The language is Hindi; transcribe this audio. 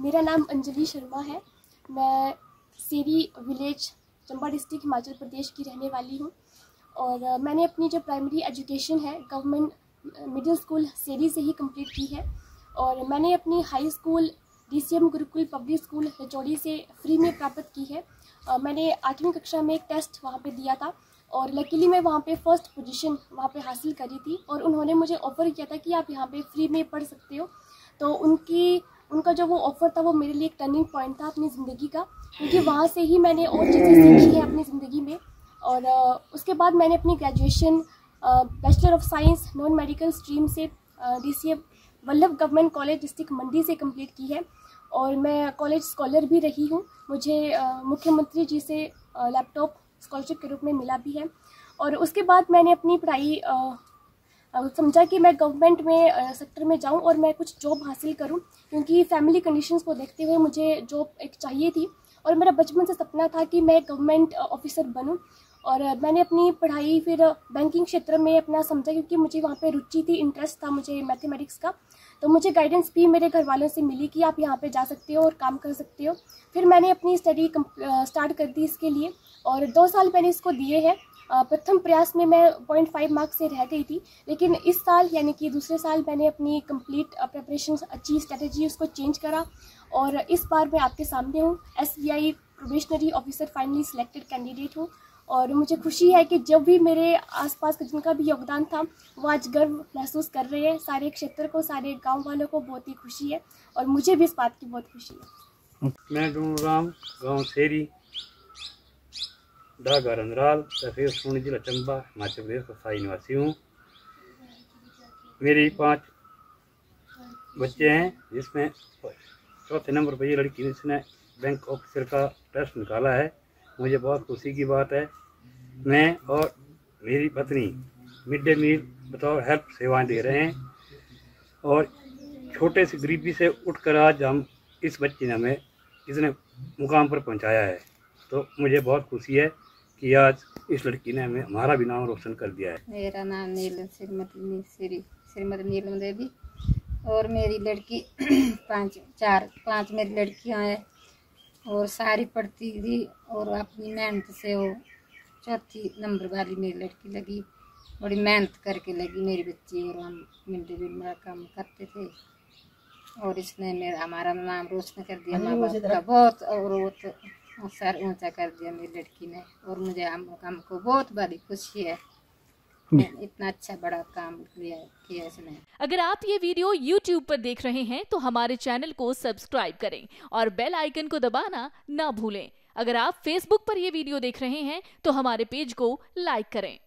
मेरा नाम अंजलि शर्मा है। मैं सीरी विलेज चंबा डिस्ट्रिक्ट हिमाचल प्रदेश की रहने वाली हूँ। और मैंने अपनी जो प्राइमरी एजुकेशन है गवर्नमेंट मिडिल स्कूल सेरी से ही कंप्लीट की है। और मैंने अपनी high school DCM Gurukul public school Rachaudi से फ्री में प्राप्त की है। अ, मैंने आठवीं कक्षा में एक टेस्ट वहाँ पे दिया था। और लकीली मैं वहाँ पे फ़र्स्ट पोजीशन वहाँ पे हासिल करी थी। और उन्होंने मुझे ऑफ़र किया था कि आप यहाँ पे फ्री में पढ़ सकते हो। तो उनकी उनका जो वो ऑफ़र था, वो मेरे लिए एक टर्निंग पॉइंट था अपनी ज़िंदगी का, क्योंकि वहाँ से ही मैंने और चीज़ें सीखी हैं अपनी ज़िंदगी में। और उसके बाद मैंने अपनी graduation bachelor of science non medical stream से D C Vallabh government college district Mandi से कंप्लीट की है। और मैं कॉलेज स्कॉलर भी रही हूँ। मुझे मुख्यमंत्री जी से लैपटॉप स्कॉलरशिप के रूप में मिला भी है। और उसके बाद मैंने अपनी पढ़ाई समझा कि मैं गवर्नमेंट में सेक्टर में जाऊँ और मैं कुछ जॉब हासिल करूँ, क्योंकि फैमिली कंडीशंस को देखते हुए मुझे जॉब एक चाहिए थी। और मेरा बचपन से सपना था कि मैं गवर्नमेंट ऑफिसर बनूं। और मैंने अपनी पढ़ाई फिर बैंकिंग क्षेत्र में अपना समझा क्योंकि मुझे वहाँ पे रुचि थी इंटरेस्ट था मुझे मैथमेटिक्स का। तो मुझे गाइडेंस भी मेरे घर वालों से मिली कि आप यहाँ पे जा सकते हो और काम कर सकते हो। फिर मैंने अपनी स्टडी स्टार्ट कर दी इसके लिए। और दो साल मैंने इसको दिए हैं। प्रथम प्रयास में मैं पॉइंट फाइव मार्क्स से रह गई थी, लेकिन इस साल, यानी कि दूसरे साल मैंने अपनी कंप्लीट प्रिपरेशन अच्छी स्ट्रेटजी उसको चेंज करा और इस बार मैं आपके सामने हूँ। S B I probationary officer finally selected candidate हूँ और मुझे खुशी है कि जब भी मेरे आसपास का जिनका भी योगदान था, वो आज गर्व महसूस कर रहे हैं। सारे क्षेत्र को, सारे गाँव वालों को बहुत ही खुशी है और मुझे भी इस बात की बहुत खुशी है। मैं डूराम गाँव सेरी डागा रंधराल तहसील सोनी जिला चंबा हिमाचल प्रदेश का स्थायी निवासी हूँ मेरी पाँच बच्चे हैं, जिसमें चौथे नंबर पर ये लड़की ने इसने बैंक ऑफिसर का टेस्ट निकाला है, मुझे बहुत खुशी की बात है। मैं और मेरी पत्नी मिड डे मील बतौर हेल्प सेवाएँ दे रहे हैं और छोटे से गरीबी से उठकर आज हम इस बच्चे ने हमें इसने मुकाम पर पहुँचाया है। तो मुझे बहुत खुशी है। कि आज इस लड़की ने हमें हमारा भी नाम रोशन कर दिया है। मेरा नाम नीलम श्रीमती श्री श्रीमती नीलम देवी। और मेरी लड़की पाँच चार पाँच मेरी लड़कियाँ हैं। और सारी पढ़ती थी और अपनी मेहनत से वो चौथी नंबर वाली मेरी लड़की लगी। बड़ी मेहनत करके लगी मेरी बच्ची और हम मिड डे मील काम करते थे। और इसने मेरा हमारा नाम रोशन कर दिया। माँ बाप का बहुत और वो तो सर ऊँचा कर दिया मेरी लड़की ने। और मुझे हम हमको बहुत बड़ी खुशी है। इतना अच्छा बड़ा काम किया किया इसने। अगर आप ये वीडियो YouTube पर देख रहे हैं तो हमारे चैनल को सब्सक्राइब करें और बेल आइकन को दबाना ना भूलें। अगर आप Facebook पर ये वीडियो देख रहे हैं तो हमारे पेज को लाइक करें।